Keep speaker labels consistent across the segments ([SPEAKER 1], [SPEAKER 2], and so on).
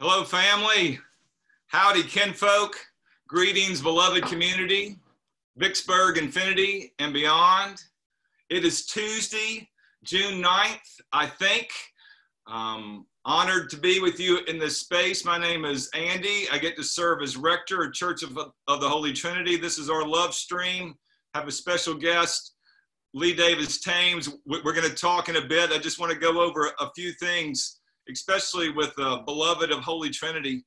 [SPEAKER 1] Hello, family. Howdy, kinfolk. Greetings, beloved community, Vicksburg Infinity, and beyond. It is Tuesday, June 9th, I think. Um, honored to be with you in this space. My name is Andy. I get to serve as rector at Church of, of the Holy Trinity. This is our LoveStream. Have a special guest, Lee Davis Thames. We're going to talk in a bit. I just want to go over a few things, especially with the beloved of Holy Trinity.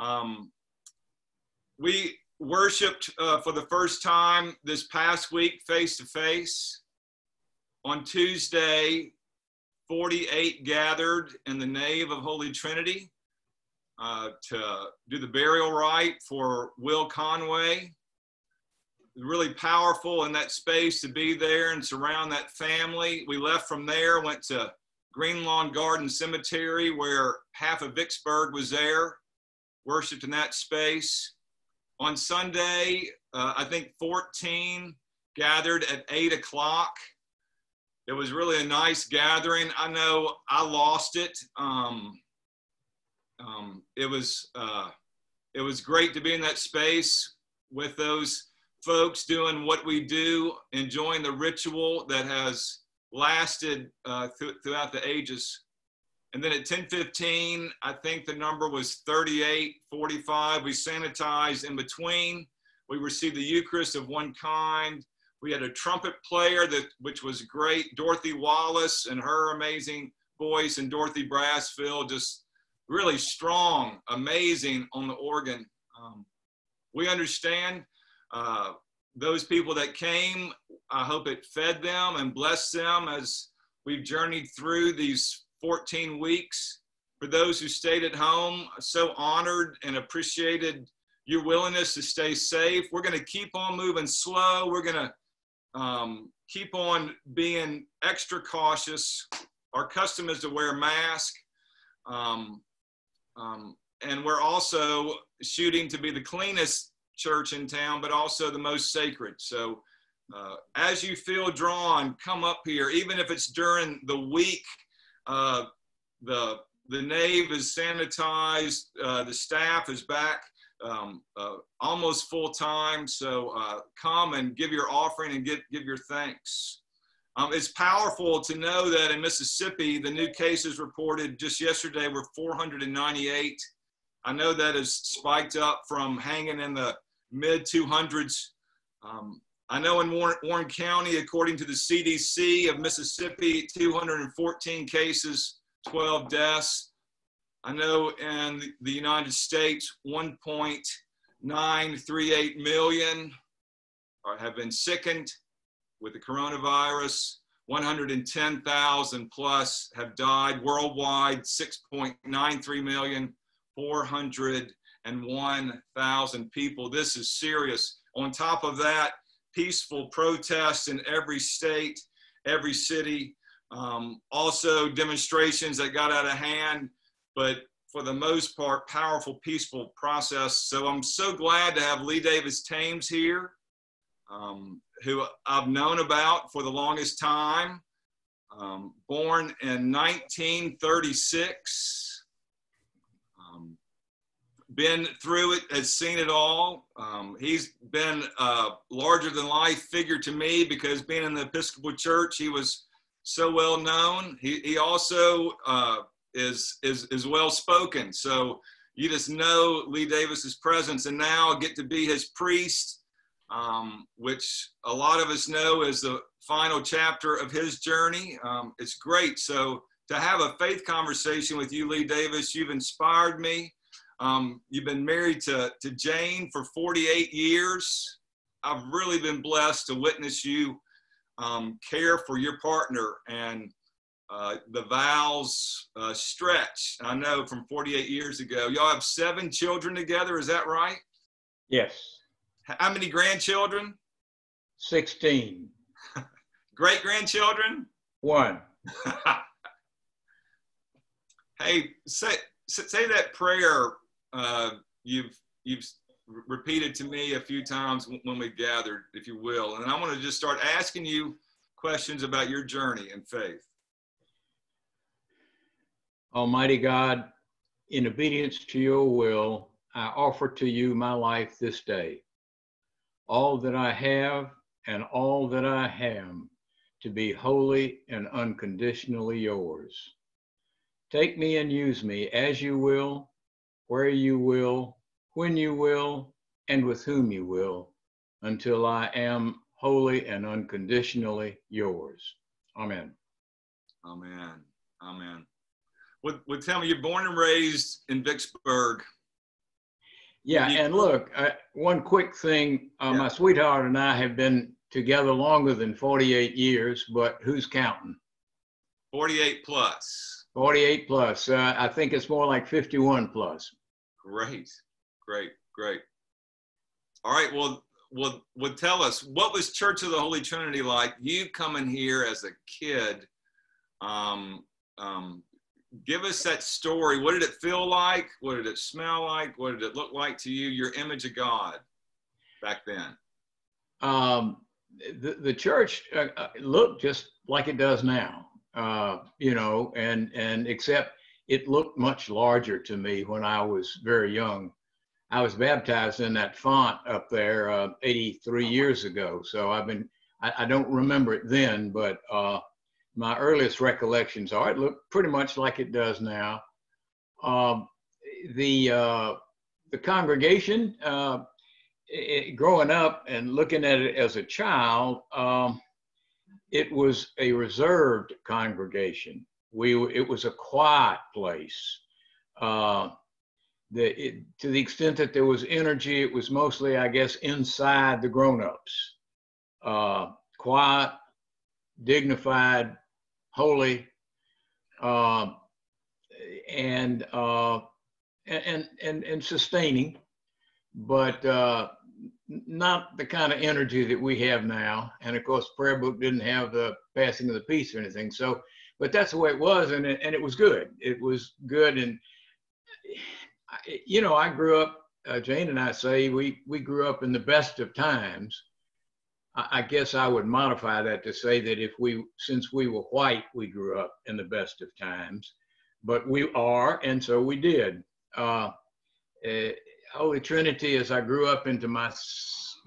[SPEAKER 1] Um, we worshiped uh, for the first time this past week face to face. On Tuesday, 48 gathered in the nave of Holy Trinity uh, to do the burial rite for Will Conway. Really powerful in that space to be there and surround that family. We left from there, went to Green Lawn Garden Cemetery, where half of Vicksburg was there, worshiped in that space. On Sunday, uh, I think 14 gathered at 8 o'clock it was really a nice gathering. I know I lost it. Um, um, it was uh, it was great to be in that space with those folks doing what we do, enjoying the ritual that has lasted uh, th- throughout the ages. And then at 10:15, I think the number was 38, 45. We sanitized in between. We received the Eucharist of one kind we had a trumpet player that which was great, Dorothy Wallace and her amazing voice, and Dorothy Brassfield, just really strong, amazing on the organ. Um, we understand uh, those people that came. I hope it fed them and blessed them as we've journeyed through these 14 weeks. For those who stayed at home, so honored and appreciated your willingness to stay safe. We're going to keep on moving slow. We're going to um, keep on being extra cautious. Our custom is to wear a mask. Um, um, and we're also shooting to be the cleanest church in town, but also the most sacred. So uh, as you feel drawn, come up here, even if it's during the week. Uh, the the nave is sanitized. Uh, the staff is back um, uh, almost full time. So uh, come and give your offering and give, give your thanks. Um, it's powerful to know that in Mississippi, the new cases reported just yesterday were 498. I know that has spiked up from hanging in the mid 200s. Um, I know in Warren, Warren County, according to the CDC of Mississippi, 214 cases, 12 deaths. I know in the United States, 1.938 million have been sickened with the coronavirus. 110,000 plus have died worldwide, 6.93 million, 401,000 people. This is serious. On top of that, peaceful protests in every state, every city. Um, also, demonstrations that got out of hand but for the most part, powerful, peaceful process. So I'm so glad to have Lee Davis Thames here, um, who I've known about for the longest time. Um, born in 1936. Been through it, has seen it all. Um, he's been a larger than life figure to me because being in the Episcopal Church, he was so well known. He, he also uh, is is is well spoken. So you just know Lee Davis's presence, and now get to be his priest, um, which a lot of us know is the final chapter of his journey. Um, it's great. So to have a faith conversation with you, Lee Davis, you've inspired me. Um, you've been married to, to Jane for 48 years. I've really been blessed to witness you um, care for your partner and uh, the vows uh, stretch. I know from 48 years ago. Y'all have seven children together. Is that right?
[SPEAKER 2] Yes.
[SPEAKER 1] How many grandchildren?
[SPEAKER 2] 16.
[SPEAKER 1] Great grandchildren?
[SPEAKER 2] One.
[SPEAKER 1] hey, say, say that prayer uh, you've, you've repeated to me a few times when we gathered, if you will. And I want to just start asking you questions about your journey in faith.
[SPEAKER 2] Almighty God, in obedience to your will, I offer to you my life this day. All that I have and all that I am to be wholly and unconditionally yours. Take me and use me as you will, where you will, when you will, and with whom you will, until I am wholly and unconditionally yours. Amen.
[SPEAKER 1] Amen. Amen. Would, would tell me you're born and raised in Vicksburg.
[SPEAKER 2] Yeah,
[SPEAKER 1] You-
[SPEAKER 2] and look, uh, one quick thing, uh,
[SPEAKER 1] Yeah.
[SPEAKER 2] my sweetheart and I have been together longer than 48 years, but who's counting?
[SPEAKER 1] 48 plus.
[SPEAKER 2] 48 plus. Uh, I think it's more like 51 plus.
[SPEAKER 1] Great, great, great. All right, well, well, well, tell us what was Church of the Holy Trinity like? You coming here as a kid, um, um, give us that story. What did it feel like? What did it smell like? What did it look like to you? Your image of God back then.
[SPEAKER 2] Um, the, the church uh, uh, looked just like it does now, uh, you know, and, and except it looked much larger to me when I was very young. I was baptized in that font up there uh, 83 years ago. So I've been, I, I don't remember it then, but uh, my earliest recollections are it looked pretty much like it does now. Um, the, uh, the congregation, uh, it, growing up and looking at it as a child, um, it was a reserved congregation. We, it was a quiet place. Uh, the, it, to the extent that there was energy, it was mostly, I guess, inside the grown-ups. Uh, quiet, dignified, holy, uh, and, uh, and, and, and sustaining, but uh, not the kind of energy that we have now. And of course, prayer book didn't have the passing of the peace or anything. So, but that's the way it was, and it, and it was good. It was good, and you know, I grew up. Uh, Jane and I say we we grew up in the best of times. I, I guess I would modify that to say that if we, since we were white, we grew up in the best of times, but we are, and so we did. Uh, uh, Holy Trinity, as I grew up into my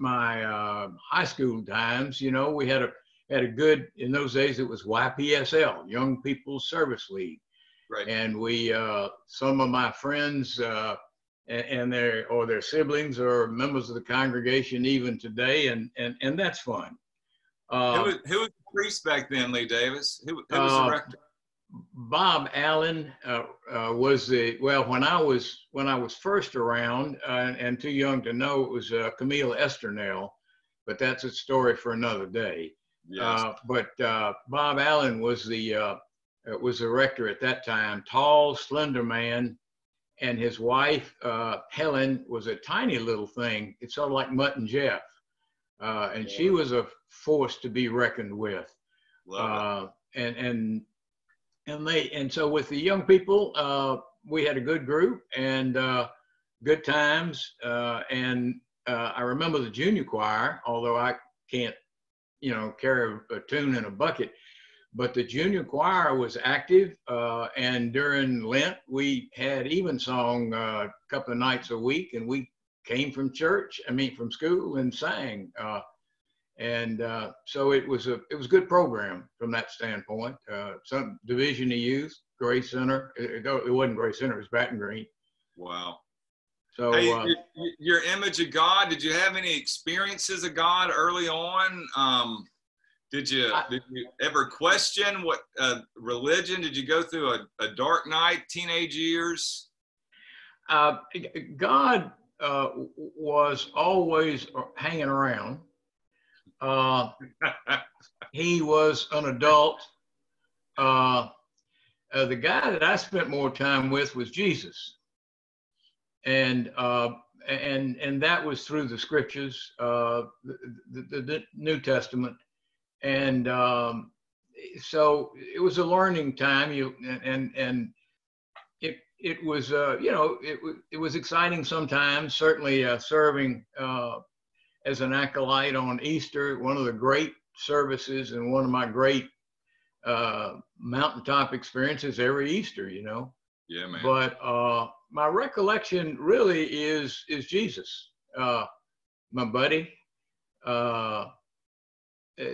[SPEAKER 2] my uh, high school times, you know, we had a had a good in those days. It was YPSL, Young People's Service League,
[SPEAKER 1] Right.
[SPEAKER 2] and we uh, some of my friends uh, and, and their or their siblings are members of the congregation even today, and and and that's fun.
[SPEAKER 1] who,
[SPEAKER 2] Uh,
[SPEAKER 1] was, who was the priest back then, Lee Davis? Who, who was
[SPEAKER 2] Uh,
[SPEAKER 1] the rector?
[SPEAKER 2] Bob Allen uh, uh, was the well when I was when I was first around uh, and too young to know it was uh, Camille Esternell, but that's a story for another day.
[SPEAKER 1] Yes.
[SPEAKER 2] Uh, but uh, Bob Allen was the was the rector at that time, tall, slender man, and his wife uh, Helen was a tiny little thing. It's sort of like Mutt and Jeff, uh, and she was a force to be reckoned with
[SPEAKER 1] Love
[SPEAKER 2] uh, and and and they and so with the young people, uh, we had a good group and uh, good times. Uh, and uh, I remember the junior choir, although I can't, you know, carry a, tune in a bucket. But the junior choir was active, uh, and during Lent we had evensong uh, a couple of nights a week, and we came from church, I mean from school, and sang. And uh, so it was a it was a good program from that standpoint. Uh, some division of youth, Grace Center. It, it, wasn't Grace Center; it was Baton Green.
[SPEAKER 1] Wow.
[SPEAKER 2] So
[SPEAKER 1] Hey,
[SPEAKER 2] uh,
[SPEAKER 1] your, your image of God. Did you have any experiences of God early on? Um, did you
[SPEAKER 2] I-
[SPEAKER 1] did you ever question what uh, religion? Did you go through a, a dark night, teenage years?
[SPEAKER 2] uh, God uh, was always hanging around. Uh, he was an adult. Uh, uh, the guy that I spent more time with was Jesus, and uh, and and that was through the scriptures, uh, the, the, the New Testament, and um, so it was a learning time. You and and it it was uh, you know it it was exciting sometimes. Certainly serving as an acolyte on Easter, one of the great services and one of my great uh, mountaintop experiences every Easter. You know,
[SPEAKER 1] Yeah, man.
[SPEAKER 2] But uh, my recollection really is is Jesus, uh, my buddy. Uh,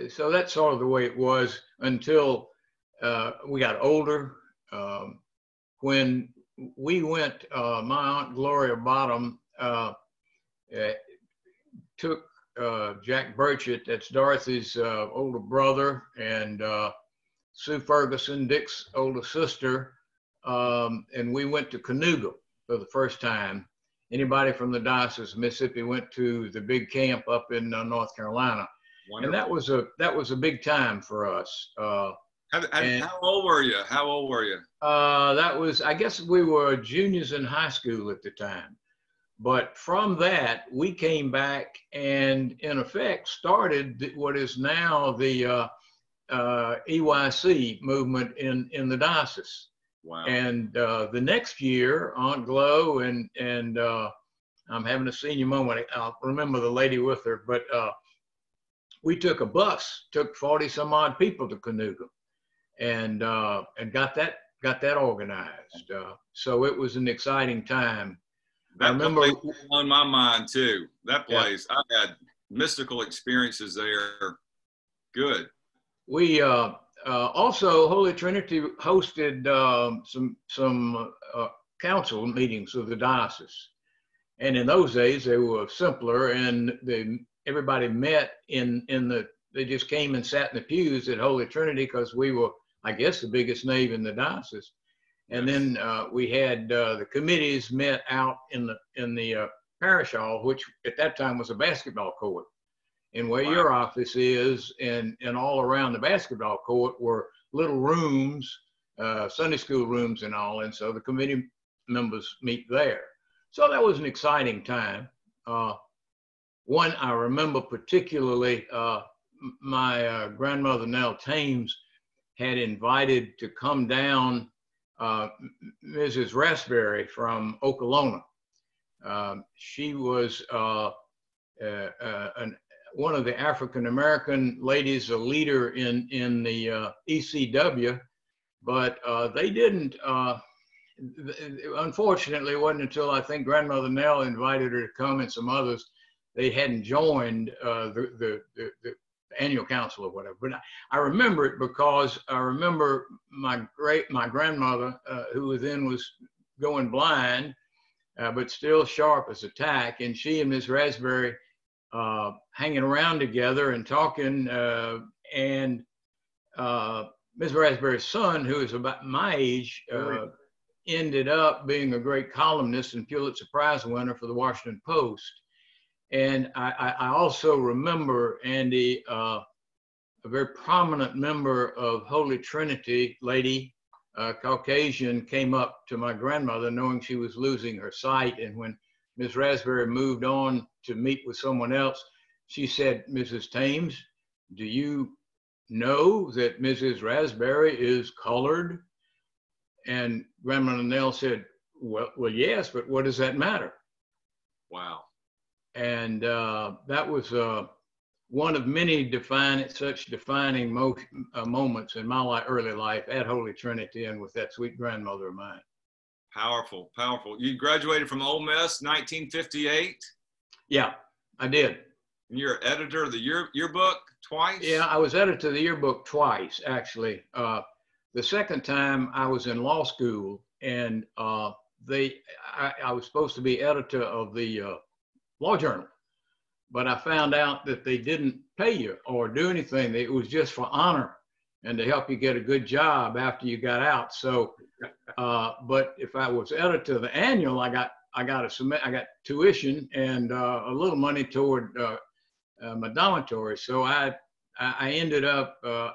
[SPEAKER 2] so that's sort of the way it was until uh, we got older. Um, when we went, uh, my aunt Gloria Bottom uh, took Jack Burchett, that's Dorothy's older brother, and Sue Ferguson, Dick's older sister, um, and we went to Kanuga for the first time. Anybody from the Diocese of Mississippi went to the big camp up in uh, North Carolina, Wonderful. and that was a that was a big time for us. Uh,
[SPEAKER 1] how, how, and, how, old were you? How old were you?
[SPEAKER 2] Uh, that was I guess we were juniors in high school at the time. But from that, we came back and, in effect, started what is now the uh, uh, EYC movement in, in the diocese. Wow. And uh, the next year, Aunt Glow and and uh, I'm having a senior moment. I'll remember the lady with her, but uh, we took a bus, took 40 some odd people to Kanuga, and uh, and got that got that organized. Uh, so it was an exciting time.
[SPEAKER 1] That I remember on my mind too. That place, yeah. I had mystical experiences there. Good.
[SPEAKER 2] We uh, uh, also, Holy Trinity hosted um, some some uh, council meetings of the diocese, and in those days they were simpler, and they everybody met in in the they just came and sat in the pews at Holy Trinity because we were, I guess, the biggest nave in the diocese, and then uh, we had uh, the committees met out in the in the uh, parish hall, which at that time was a basketball court and where wow. your office is and, and all around the basketball court were little rooms, uh, Sunday school rooms and all. And so the committee members meet there. So that was an exciting time. Uh, one I remember particularly, uh, my uh, grandmother Nell Thames had invited to come down Mrs. Uh, Raspberry from Okolona. Um, she was uh, uh, uh, an one of the African American ladies, a leader in in the ECW, but they didn't. Unfortunately, it wasn't until I think Grandmother Nell invited her to come and some others. They hadn't joined the, the, the annual council or whatever. But I, I, remember it because I remember my great my grandmother, uh, who then was going blind, uh, but still sharp as a tack, and she and Miss Raspberry uh, hanging around together and talking. Uh, and uh, Ms. Raspberry's son, who is about my age, uh, ended up being a great columnist and Pulitzer Prize winner for the Washington Post. And I, I also remember Andy, uh, a very prominent member of Holy Trinity, lady, uh, Caucasian, came up to my grandmother knowing she was losing her sight. And when Miss Raspberry moved on to meet with someone else, she said, Mrs. Thames, do you know that Mrs. Raspberry is colored? And Grandma Nell said, well, well, yes, but what does that matter?
[SPEAKER 1] Wow.
[SPEAKER 2] And uh, that was uh, one of many defining, such defining mo- uh, moments in my life, early life at Holy Trinity and with that sweet grandmother of mine.
[SPEAKER 1] Powerful, powerful. You graduated from Ole Miss 1958.
[SPEAKER 2] Yeah, I did.
[SPEAKER 1] And you're editor of the year yearbook twice.
[SPEAKER 2] Yeah, I was editor of the yearbook twice actually. Uh, the second time I was in law school, and uh, they I, I, was supposed to be editor of the uh, law journal, but I found out that they didn't pay you or do anything. It was just for honor and to help you get a good job after you got out. So, uh, but if I was editor of the annual, I got I got a submit, I got tuition and uh, a little money toward uh, uh my dormitory. So I I ended up uh,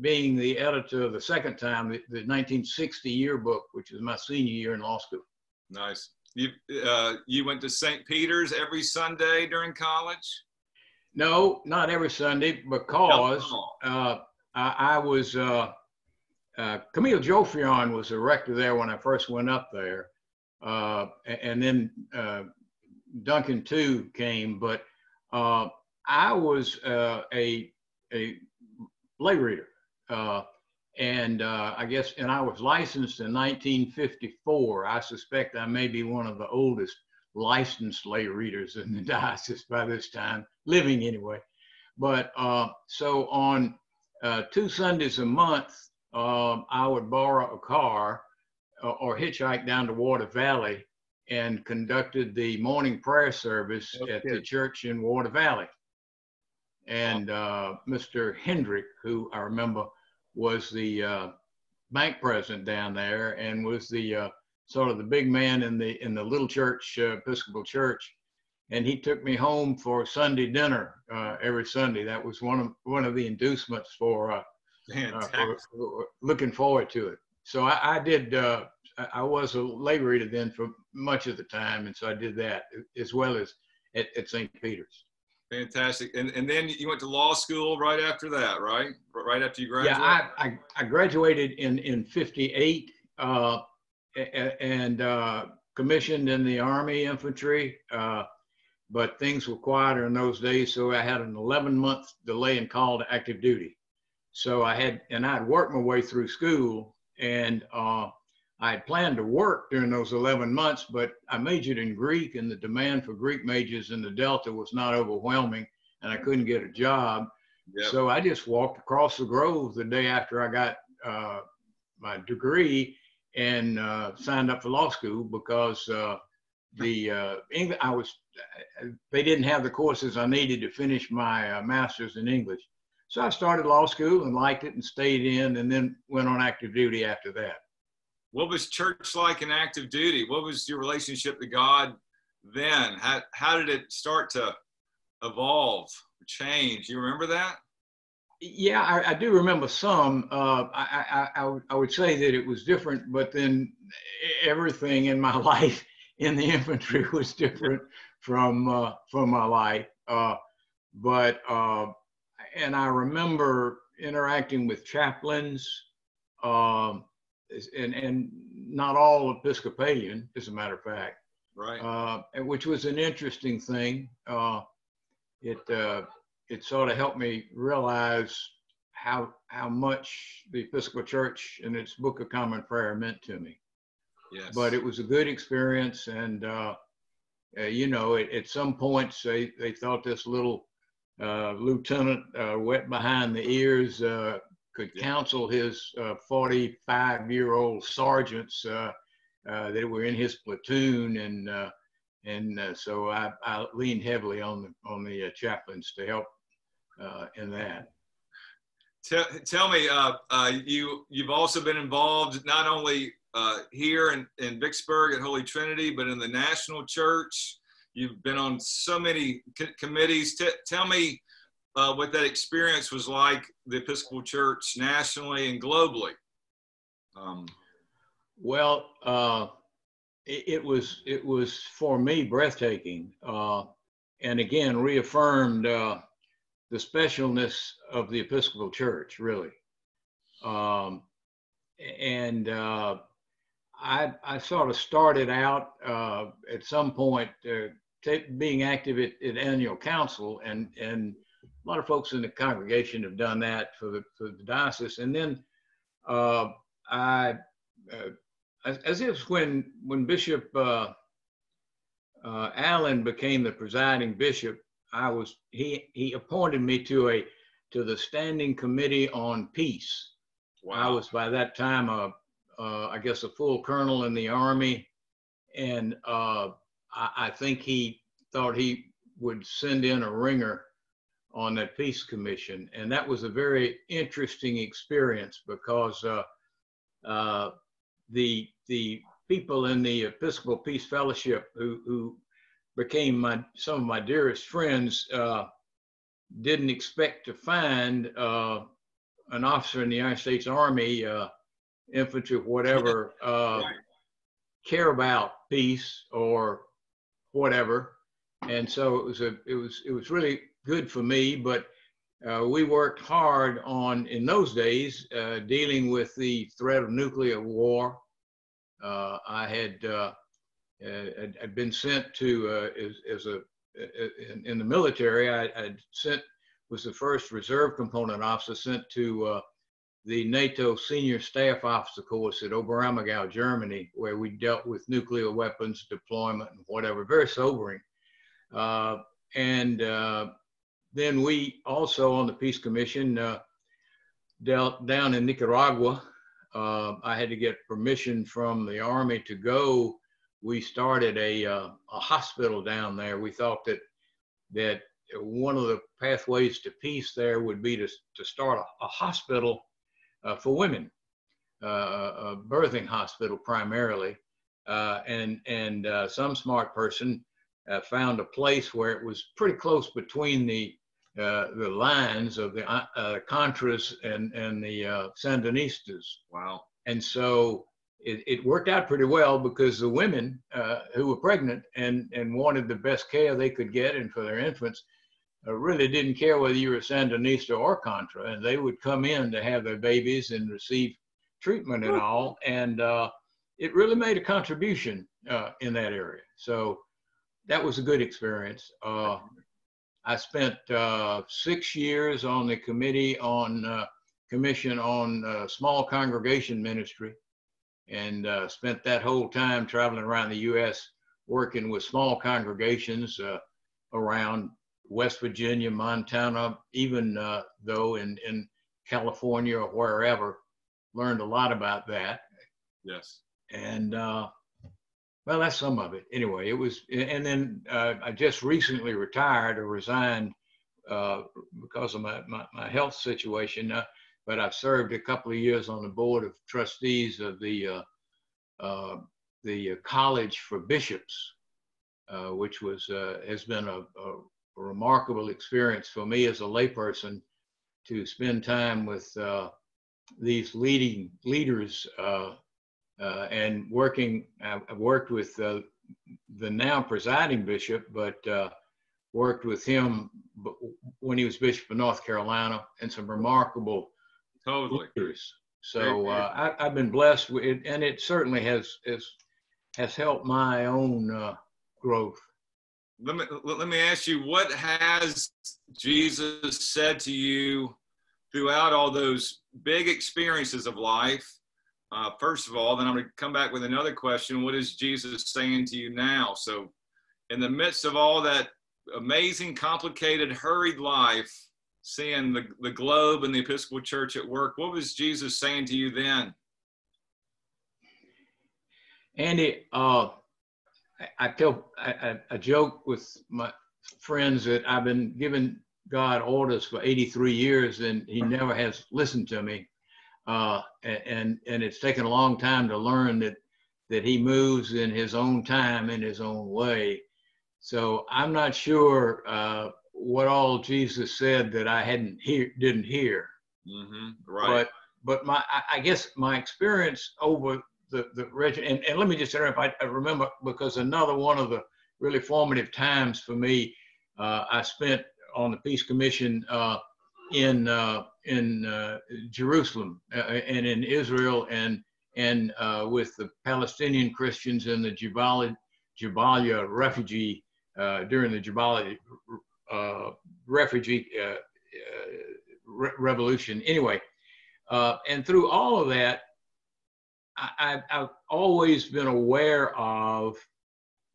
[SPEAKER 2] being the editor of the second time, the, the 1960 yearbook, which is my senior year in law school.
[SPEAKER 1] Nice. You uh, you went to St. Peter's every Sunday during college.
[SPEAKER 2] No, not every Sunday because I, I was, uh, uh, Camille Jofion was the rector there when I first went up there. Uh, and then uh, Duncan too came, but uh, I was uh, a, a lay reader. Uh, and uh, I guess, and I was licensed in 1954. I suspect I may be one of the oldest licensed lay readers in the diocese by this time, living anyway. But uh, so on uh, two Sundays a month, um, I would borrow a car uh, or hitchhike down to Water Valley and conducted the morning prayer service okay. at the church in Water Valley. And uh, Mr. Hendrick, who I remember was the uh, bank president down there and was the uh, sort of the big man in the in the little church, uh, Episcopal church. And he took me home for Sunday dinner uh, every Sunday. That was one of one of the inducements for, uh, for looking forward to it. So I, I did I was a lay reader then for much of the time, and so I did that as well as at, at St. Peter's.
[SPEAKER 1] Fantastic. And and then you went to law school right after that, right? Right after you graduated.
[SPEAKER 2] Yeah, I I, I graduated in in '58 uh, and uh, commissioned in the Army infantry. Uh, but things were quieter in those days, so I had an 11 month delay in call to active duty. So I had, and I'd worked my way through school, and uh, I had planned to work during those 11 months, but I majored in Greek and the demand for Greek majors in the Delta was not overwhelming and I couldn't get a job. Yep. So I just walked across the Grove the day after I got uh, my degree and uh, signed up for law school because uh, the uh, English, I was, they didn't have the courses I needed to finish my uh, master's in English. So I started law school and liked it and stayed in and then went on active duty after that
[SPEAKER 1] what was church like in active duty? What was your relationship to God then? How, how did it start to evolve, change? You remember that?
[SPEAKER 2] Yeah, I, I do remember some. Uh, I, I, I would say that it was different, but then everything in my life in the infantry was different from uh, from my life. Uh, but uh, and I remember interacting with chaplains. Um, and and not all Episcopalian, as a matter of fact.
[SPEAKER 1] Right.
[SPEAKER 2] Uh, which was an interesting thing. Uh, it uh, it sort of helped me realize how how much the Episcopal Church and its Book of Common Prayer meant to me.
[SPEAKER 1] Yes.
[SPEAKER 2] But it was a good experience, and uh, uh, you know, it, at some points they they thought this little uh, lieutenant wet behind the ears could counsel his 45 uh, year old sergeants uh, uh, that were in his platoon and and so I, I leaned heavily on the on the chaplains to help in that.
[SPEAKER 1] Tell, tell me, uh, uh, you you've also been involved not only uh, here in, in Vicksburg at Holy Trinity, but in the national church. You've been on so many committees. T- tell me uh, what that experience was like, the Episcopal Church nationally and globally. Um,
[SPEAKER 2] well, uh, it, it, was it was for me breathtaking, uh, and again reaffirmed uh, the specialness of the Episcopal Church, really. Um, and uh, I, I sort of started out uh, at some point being active at, at annual council and and a lot of folks in the congregation have done that for the, for the diocese. And then uh, I, uh, as, as, if when when Bishop uh, uh, Allin became the presiding bishop, I was he he appointed me to a to the Standing Committee on Peace. Wow. I was by that time a uh, I guess a full colonel in the army, and uh, I, I think he thought he would send in a ringer on that peace commission. And that was a very interesting experience because uh, uh, the, the people in the Episcopal Peace Fellowship who, who became my, some of my dearest friends uh, didn't expect to find uh, an officer in the United States Army, uh, infantry, whatever, uh, care about peace or whatever. And so it was a, it was, it was really good for me, but uh, we worked hard on, in those days, uh, dealing with the threat of nuclear war. Uh, I had uh, uh, had been sent to uh, as, as, a in, in, the military. I had sent was the first reserve component officer sent to the NATO Senior Staff Officer course at Oberammergau, Germany, where we dealt with nuclear weapons deployment and whatever. Very sobering. Uh, and uh, then we also on the Peace Commission uh, dealt down in Nicaragua. Uh, I had to get permission from the Army to go. We started a, uh, a hospital down there. We thought that that one of the pathways to peace there would be to, to start a, a hospital uh, for women, a birthing hospital primarily. and and some smart person uh, found a place where it was pretty close between the uh, the lines of the uh, uh Contras and and the uh, Sandinistas.
[SPEAKER 1] Wow!
[SPEAKER 2] And so it, it worked out pretty well because the women uh, who were pregnant and and wanted the best care they could get and for their infants really didn't care whether you were Sandinista or Contra, and they would come in to have their babies and receive treatment and all, and it really made a contribution in that area. So that was a good experience. Uh, I spent uh, six years on the committee on uh, commission on uh, small congregation ministry, and uh, spent that whole time traveling around the U.S. working with small congregations uh, around West Virginia, Montana, even though in in California or wherever. Learned a lot about that.
[SPEAKER 1] Yes.
[SPEAKER 2] And well, that's some of it. Anyway, it was, and then uh, I just recently retired or resigned uh, because of my, my, my health situation. Uh, but I've served a couple of years on the board of trustees of the uh, uh, the College for Bishops, uh, which was has been a, a, remarkable experience for me as a layperson to spend time with these leading leaders uh, and working, I've worked with uh, the now presiding bishop, but uh, worked with him when he was bishop of North Carolina and some remarkable
[SPEAKER 1] totally.
[SPEAKER 2] leaders. So uh, I, have been blessed with it, and it certainly has has, has helped my own uh, growth.
[SPEAKER 1] Let me let me ask you, what has Jesus said to you throughout all those big experiences of life uh, first of all. Then I'm going to come back with another question. What is Jesus saying to you now? So, in the midst of all that amazing, complicated, hurried life, seeing the, the globe and the Episcopal Church at work, what was Jesus saying to you then?
[SPEAKER 2] Andy, uh, I, tell I, I joke with my friends that I've been giving God orders for 83 years and he never has listened to me uh, and and it's taken a long time to learn that that he moves in his own time in his own way. So I'm not sure uh, what all Jesus said that I hadn't hear didn't hear.
[SPEAKER 1] Mm-hmm. Right.
[SPEAKER 2] But but my I guess my experience over the the region and, and let me just interrupt. I, I remember because another one of the really formative times for me, uh, I spent on the Peace Commission uh, in uh, in uh, Jerusalem uh, and in Israel and and uh, with the Palestinian Christians and the Jabalia, Jabalia refugee uh, during the Jabalia refugee re- revolution. Anyway, and through all of that, I, I've always been aware of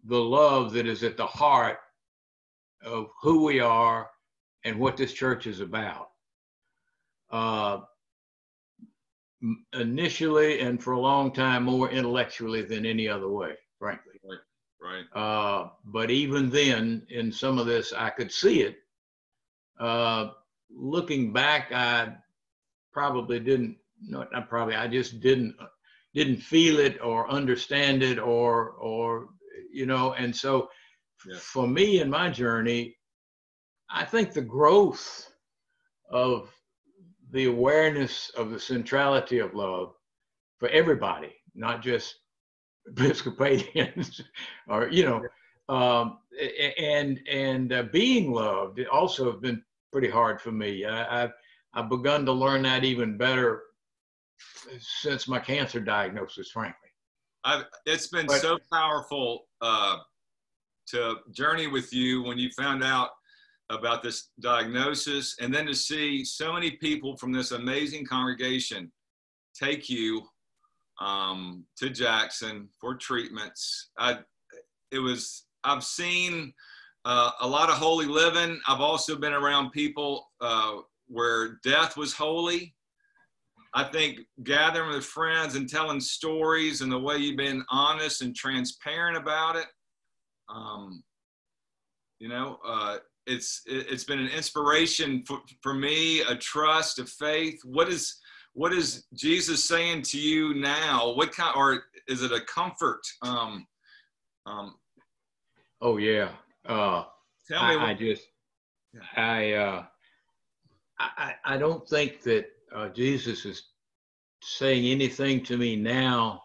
[SPEAKER 2] the love that is at the heart of who we are and what this church is about. Uh, initially and for a long time more intellectually than any other way, frankly.
[SPEAKER 1] Right. Right.
[SPEAKER 2] Uh, but even then, in some of this, I could see it. Uh, looking back, I probably didn't. No, not probably. I just didn't didn't feel it or understand it or or you know. And so, yeah. for me in my journey, I think the growth of the awareness of the centrality of love for everybody, not just Episcopalians or, you know, um, and and uh, being loved also have been pretty hard for me. I, have I've begun to learn that even better since my cancer diagnosis, frankly.
[SPEAKER 1] I've, it's been but, so powerful uh, to journey with you when you found out about this diagnosis, and then to see so many people from this amazing congregation take you um, to Jackson for treatments. I, it was I've seen uh, a lot of holy living. I've also been around people uh, where death was holy. I think gathering with friends and telling stories and the way you've been honest and transparent about it, um, you know, uh, it's it's been an inspiration for, for me, a trust, a faith. What is what is Jesus saying to you now? What kind, or is it a comfort? Um,
[SPEAKER 2] um, oh yeah. Uh, Tell me. I, what, I just, I, uh, I, I don't think that uh, Jesus is saying anything to me now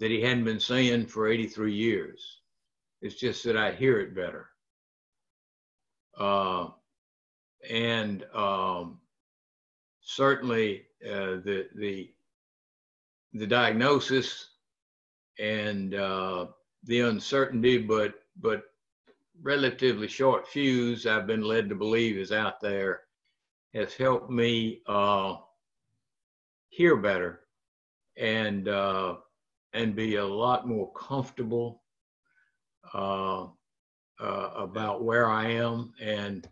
[SPEAKER 2] that he hadn't been saying for 83 years. It's just that I hear it better. Uh, and um, certainly uh, the the the diagnosis and uh, the uncertainty, but but relatively short fuse I've been led to believe is out there has helped me uh, hear better and uh, and be a lot more comfortable uh, about where I am and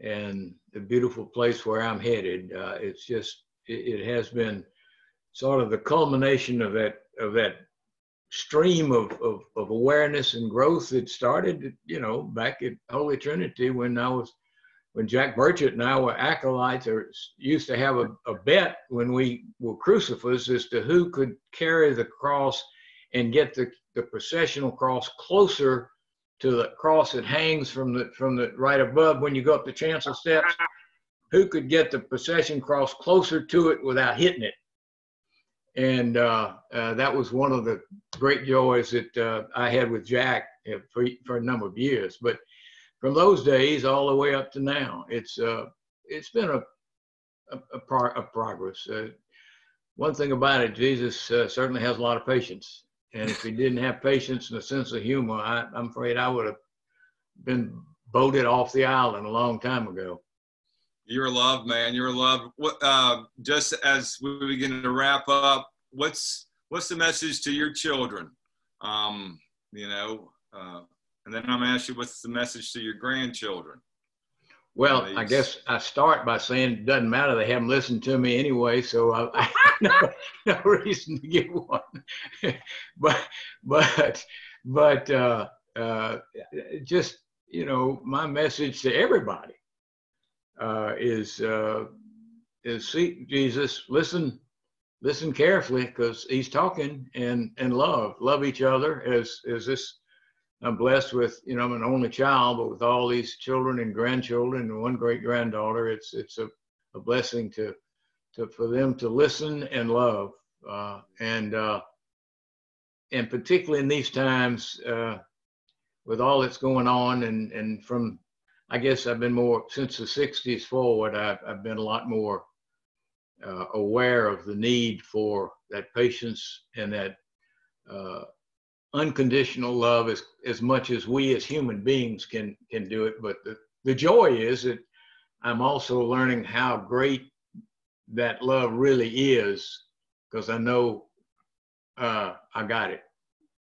[SPEAKER 2] and the beautiful place where I'm headed. Uh, it's just it, it, has been sort of the culmination of that of that stream of, of, of awareness and growth that started, you know, back at Holy Trinity when I was when Jack Burchett and I were acolytes, or used to have a, a bet when we were crucifers as to who could carry the cross and get the, the processional cross closer to the cross that hangs from the from the right above when you go up the chancel steps. Who could get the procession cross closer to it without hitting it? And uh, uh, that was one of the great joys that uh, I had with Jack uh, for, for a number of years. But from those days all the way up to now, it's uh, it's been a a, a, pro- a progress. Uh, one thing about it, Jesus certainly has a lot of patience and if he didn't have patience and a sense of humor, I, am afraid I would have been boated off the island a long time ago.
[SPEAKER 1] You're loved, man. You're loved. What, uh, just as we begin to wrap up, what's what's the message to your children? Um, you know, uh, and then I'm gonna ask you what's the message to your grandchildren.
[SPEAKER 2] Well, I guess I start by saying it doesn't matter. They haven't listened to me anyway, so I, I no, no reason to give one. but but but uh, uh, just you know, my message to everybody uh, is uh, is seek Jesus. Listen, listen carefully because He's talking and and love, love each other as as this I'm blessed with, you know, I'm an only child, but with all these children and grandchildren and one great granddaughter, it's it's a, a blessing to to for them to listen and love, uh, and uh, and particularly in these times uh, with all that's going on, and and from I guess I've been more since the '60s forward. I've, I've been a lot more uh, aware of the need for that patience and that uh, unconditional love as, as much as we as human beings can can do it. But the, the joy is that I'm also learning how great that love really is because I know uh, I got it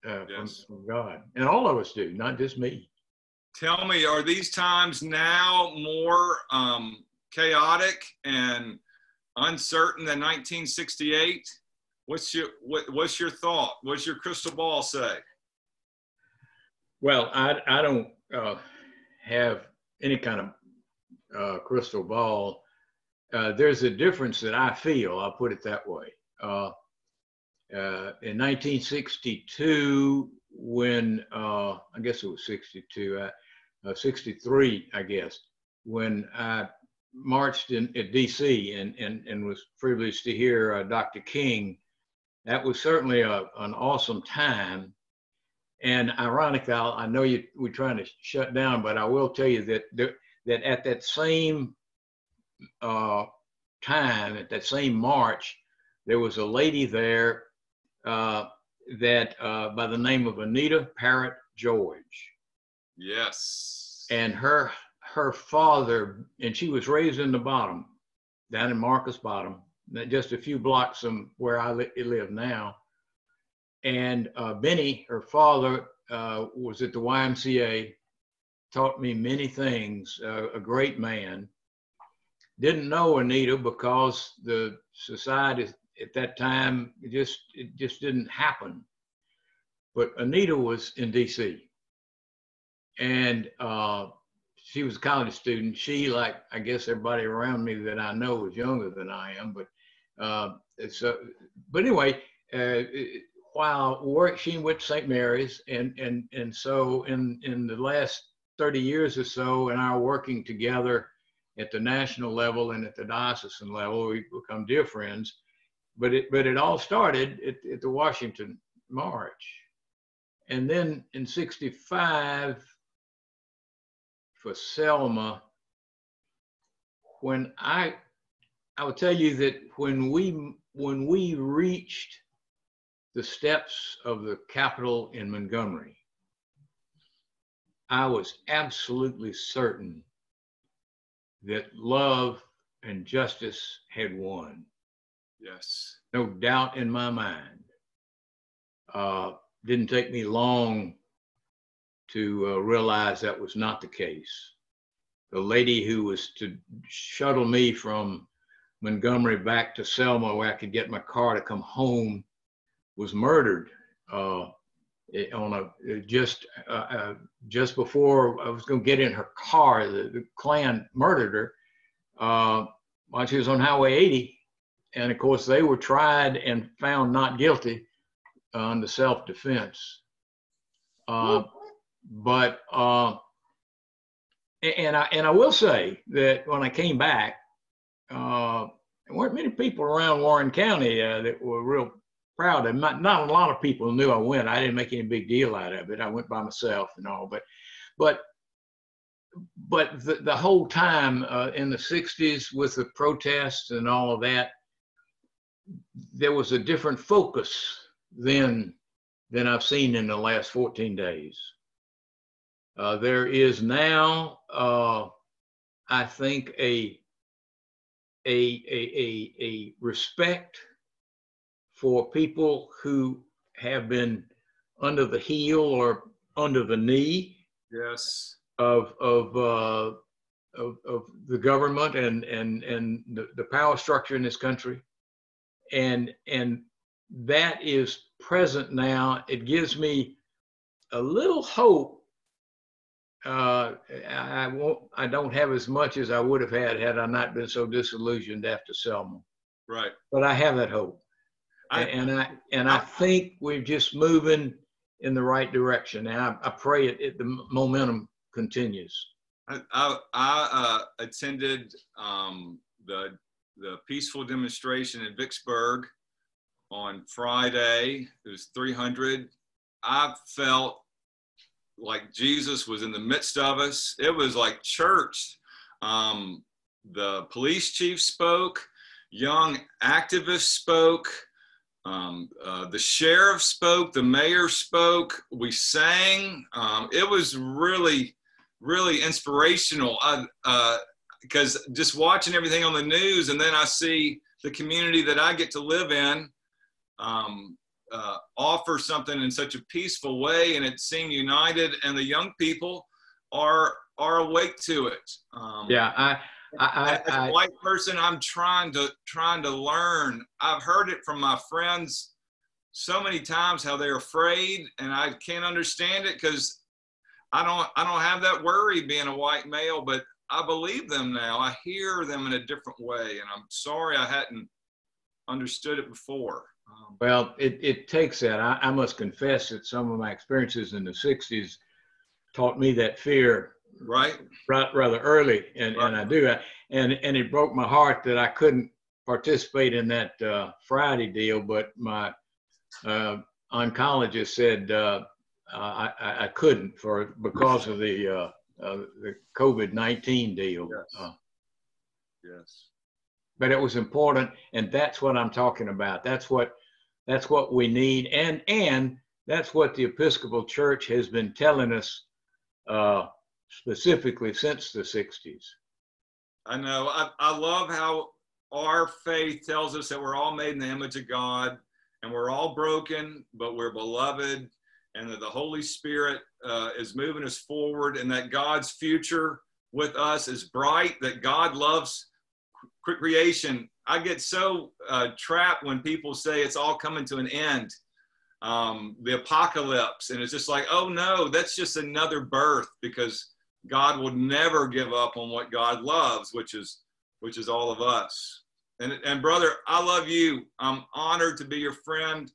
[SPEAKER 2] uh, yes. from, from God. And all of us do, not just me.
[SPEAKER 1] Tell me, are these times now more um, chaotic and uncertain than 1968? What's your what, what's your thought? What's your crystal ball say?
[SPEAKER 2] Well, I I don't uh, have any kind of uh, crystal ball. Uh, there's a difference that I feel. I'll put it that way. Uh, uh, in 1962, when uh, I guess it was 62, 63, I guess, when I marched in at DC and, and, and was privileged to hear Dr. King that was certainly a, an awesome time. And ironically, I know you we're trying to shut down, but I will tell you that that at that same uh, time, at that same march, there was a lady there uh, that uh, by the name of Anita Parrott George.
[SPEAKER 1] Yes.
[SPEAKER 2] And her her father, and she was raised in the bottom, down in Marcus Bottom, just a few blocks from where I li- live now. And uh, Benny, her father, uh, was at the YMCA, taught me many things, uh, a great man. Didn't know Anita because the society at that time it just it just didn't happen. But Anita was in D.C. and uh, she was a college student. She, like I guess everybody around me that I know, was younger than I am. But so, but anyway, uh, while work, she went to St. Mary's, and and and so in in the last 30 years or so, in our working together at the national level and at the diocesan level, we become dear friends. But it but it all started at, at the Washington March, and then in '65 for Selma, when I I will tell you that when we when we reached the steps of the Capitol in Montgomery, I was absolutely certain that love and justice had won.
[SPEAKER 1] Yes.
[SPEAKER 2] No doubt in my mind. Uh, didn't take me long to uh, realize that was not the case. The lady who was to shuttle me from Montgomery back to Selma, where I could get my car to come home, was murdered uh, on a just uh, uh, just before I was going to get in her car. The, the Klan murdered her uh, while she was on Highway 80, and of course they were tried and found not guilty under self-defense. Uh, but uh, and I and I will say that when I came back, uh, there weren't many people around Warren County uh, that were real proud of. Not not a lot of people knew I went. I didn't make any big deal out of it. I went by myself and all, but but but the, the whole time uh, in the 60s with the protests and all of that there was a different focus then than i've seen in the last 14 days uh, there is now, uh, I think, a, a, a, a, a respect for people who have been under the heel or under the knee
[SPEAKER 1] yes.
[SPEAKER 2] of, of, uh, of, of the government and, and, and the, the power structure in this country. And, and that is present now. It gives me a little hope uh, I won't. I don't have as much as I would have had had I not been so disillusioned after Selma.
[SPEAKER 1] Right.
[SPEAKER 2] But I have that hope, I, and I and I, I think we're just moving in the right direction. And I, I pray it, it, the momentum continues.
[SPEAKER 1] I, I, uh, attended um, the the peaceful demonstration in Vicksburg on Friday. It was 300. I felt like Jesus was in the midst of us. It was like church. Um, the police chief spoke, young activists spoke, um, uh, the sheriff spoke, the mayor spoke, we sang. Um, it was really, really inspirational. Because uh, just watching everything on the news, and then I see the community that I get to live in. Um, uh, offer something in such a peaceful way, and it seemed united, and the young people are are awake to it.
[SPEAKER 2] Um, yeah, I, I,
[SPEAKER 1] as a white person, I'm trying to trying to learn. I've heard it from my friends so many times how they're afraid, and I can't understand it because I don't I don't have that worry being a white male, but I believe them now. I hear them in a different way, and I'm sorry I hadn't understood it before.
[SPEAKER 2] Well, it, it takes that. I, I must confess that some of my experiences in the 60s taught me that fear
[SPEAKER 1] right
[SPEAKER 2] right rather early and, right. and i do and and it broke my heart that i couldn't participate in that uh, friday deal but my uh, oncologist said uh, I, I couldn't for because of the uh, uh, the covid-19 deal
[SPEAKER 1] yes. Uh, yes
[SPEAKER 2] but it was important and that's what i'm talking about that's what that's what we need and and that's what the episcopal church has been telling us uh, specifically since the 60s.
[SPEAKER 1] I know. I, I love how our faith tells us that we're all made in the image of God and we're all broken, but we're beloved, and that the Holy Spirit uh, is moving us forward, and that God's future with us is bright, that God loves creation. I get so uh, trapped when people say it's all coming to an end, um, the apocalypse, and it's just like, oh no, that's just another birth because God will never give up on what God loves, which is which is all of us. And, and brother, I love you. I'm honored to be your friend.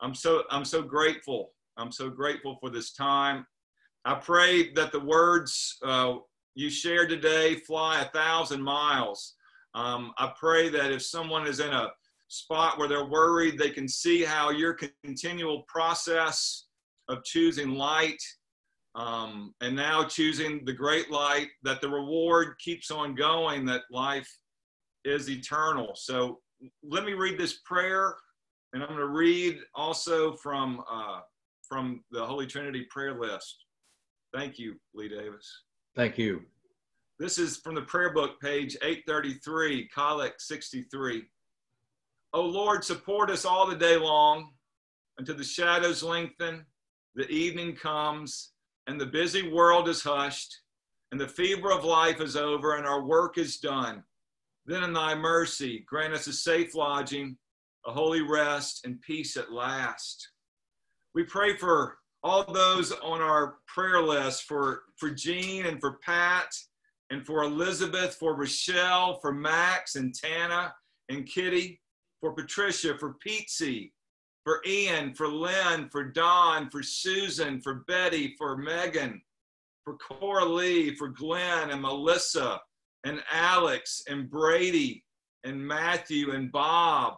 [SPEAKER 1] I'm so I'm so grateful. I'm so grateful for this time. I pray that the words uh, you shared today fly a thousand miles. Um, I pray that if someone is in a spot where they're worried, they can see how your continual process of choosing light um, and now choosing the great light, that the reward keeps on going, that life is eternal. So let me read this prayer, and I'm going to read also from uh, from the Holy Trinity prayer list. Thank you, Lee Davis.
[SPEAKER 2] Thank you.
[SPEAKER 1] This is from the prayer book, page 833, Collect 63. O Lord, support us all the day long until the shadows lengthen, the evening comes, and the busy world is hushed, and the fever of life is over, and our work is done. Then in thy mercy, grant us a safe lodging, a holy rest, and peace at last. We pray for all those on our prayer list for, for Jean and for Pat and for Elizabeth, for Rochelle, for Max and Tana and Kitty, for Patricia, for Pete, for Ian, for Lynn, for Don, for Susan, for Betty, for Megan, for Cora Lee, for Glenn and Melissa, and Alex and Brady and Matthew and Bob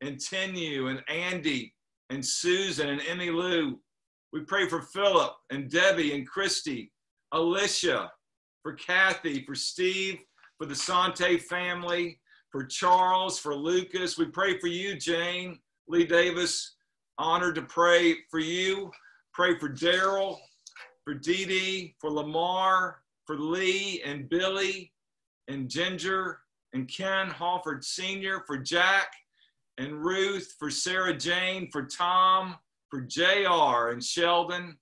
[SPEAKER 1] and Tenu and Andy and Susan and Emmy Lou. We pray for Philip and Debbie and Christy, Alicia, for Kathy, for Steve, for the Sante family, for Charles, for Lucas. We pray for you, Jane, Lee Davis. Honored to pray for you. Pray for Daryl, for Dee Dee, for Lamar, for Lee and Billy, and Ginger and Ken Halford Sr., for Jack and Ruth, for Sarah Jane, for Tom, for JR and Sheldon,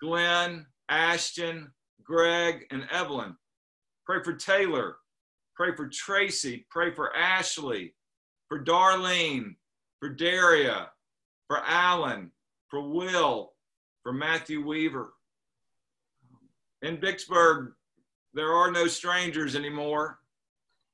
[SPEAKER 1] Glenn, Ashton, Greg, and Evelyn. Pray for Taylor. Pray for Tracy. Pray for Ashley, for Darlene, for Daria, for Alan, for Will, for Matthew Weaver. In Vicksburg, there are no strangers anymore.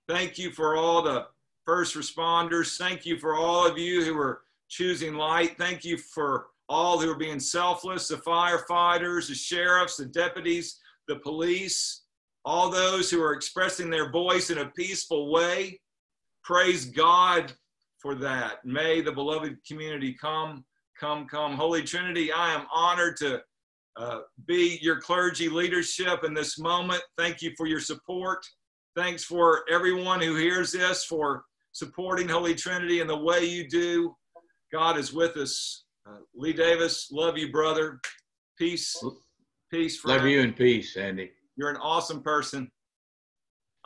[SPEAKER 1] Thank you for all the first responders. Thank you for all of you who are choosing light. Thank you for all who are being selfless the firefighters, the sheriffs, the deputies, the police, all those who are expressing their voice in a peaceful way. Praise God for that. May the beloved community come, come, come. Holy Trinity, I am honored to uh, be your clergy leadership in this moment. Thank you for your support. Thanks for everyone who hears this for supporting Holy Trinity in the way you do. God is with us. Uh, Lee Davis, love you, brother. Peace. Peace.
[SPEAKER 2] Friend. Love you and peace, Andy.
[SPEAKER 1] You're an awesome person.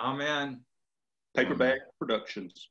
[SPEAKER 1] Amen.
[SPEAKER 3] Paperback Productions.